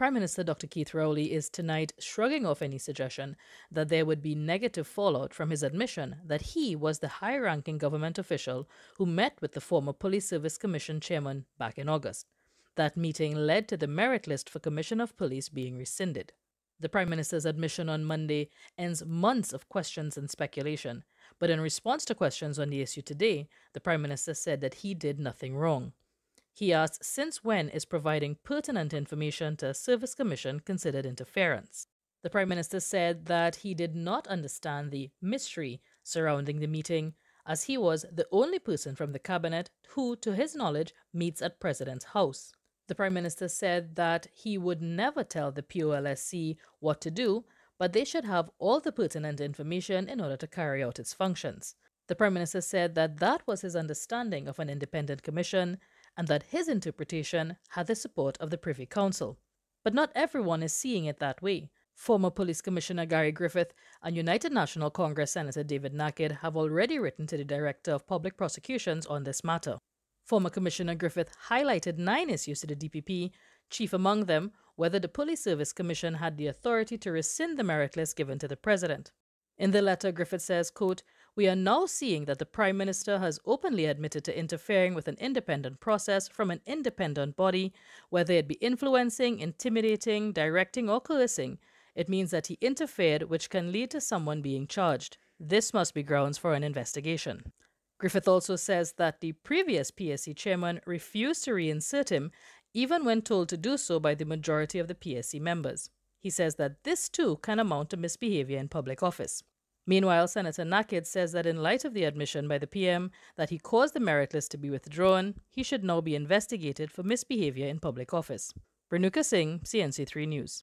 Prime Minister Dr. Keith Rowley is tonight shrugging off any suggestion that there would be negative fallout from his admission that he was the high ranking government official who met with the former Police Service Commission chairman back in August. That meeting led to the merit list for Commission of Police being rescinded. The Prime Minister's admission on Monday ends months of questions and speculation, but in response to questions on the issue today, the Prime Minister said that he did nothing wrong. He asked since when is providing pertinent information to a service commission considered interference. The Prime Minister said that he did not understand the mystery surrounding the meeting, as he was the only person from the cabinet who, to his knowledge, meets at President's house. The Prime Minister said that he would never tell the POLSC what to do, but they should have all the pertinent information in order to carry out its functions. The Prime Minister said that that was his understanding of an independent commission and that his interpretation had the support of the Privy Council. But not everyone is seeing it that way. Former Police Commissioner Gary Griffith and United National Congress Senator David Nakhid have already written to the Director of Public Prosecutions on this matter. Former Commissioner Griffith highlighted nine issues to the DPP, chief among them whether the Police Service Commission had the authority to rescind the merit list given to the President. In the letter, Griffith says, quote, We are now seeing that the Prime Minister has openly admitted to interfering with an independent process from an independent body, whether it be influencing, intimidating, directing, or coercing. It means that he interfered, which can lead to someone being charged. This must be grounds for an investigation. Griffith also says that the previous PSC chairman refused to reinsert him, even when told to do so by the majority of the PSC members. He says that this too can amount to misbehavior in public office. Meanwhile, Senator Nakhid says that in light of the admission by the PM that he caused the merit list to be withdrawn, he should now be investigated for misbehavior in public office. Renuka Singh, CNC3 News.